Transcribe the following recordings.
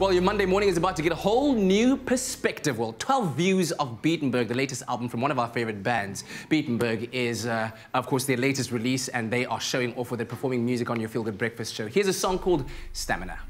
Well, your Monday morning is about to get a whole new perspective. Well, 12 views of Beatenberg, the latest album from one of our favorite bands. Beatenberg is, uh, of course, their latest release, and they are showing off with it, performing music on your Feel Good Breakfast show. Here's a song called Stamina.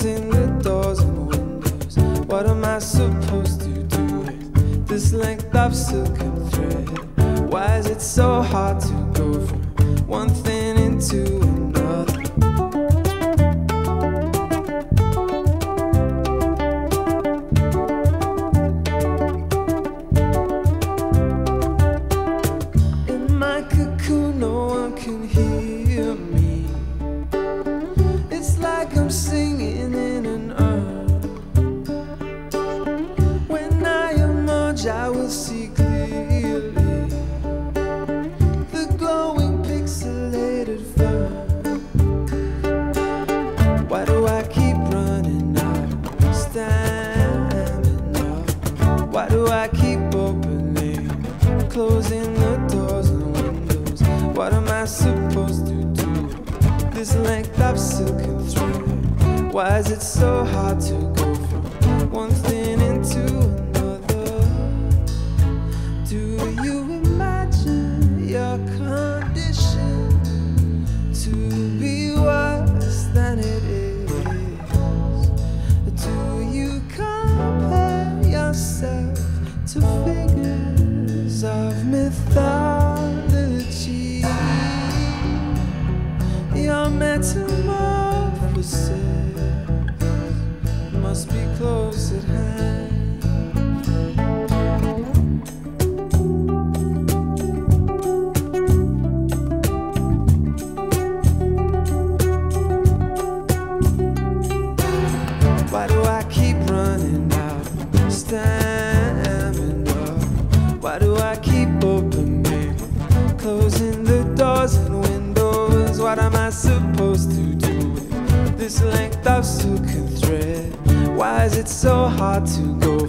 Closing the doors and windows? What am I supposed to do with this length of silk and thread? Why is it so hard to go from one thing into I will see clearly. The glowing pixelated fire Why do I keep running out of stamina? Why do I keep opening, closing the doors and windows? What am I supposed to do? This length of silk and thread. Why is it so hard to go from one thing into another? Your condition to be worse than it is? Do you compare yourself to figures of mythology? Your metamorphosis closing the doors and windows? What am I supposed to do with this length of silk and thread? Why is it so hard to go